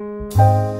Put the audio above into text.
you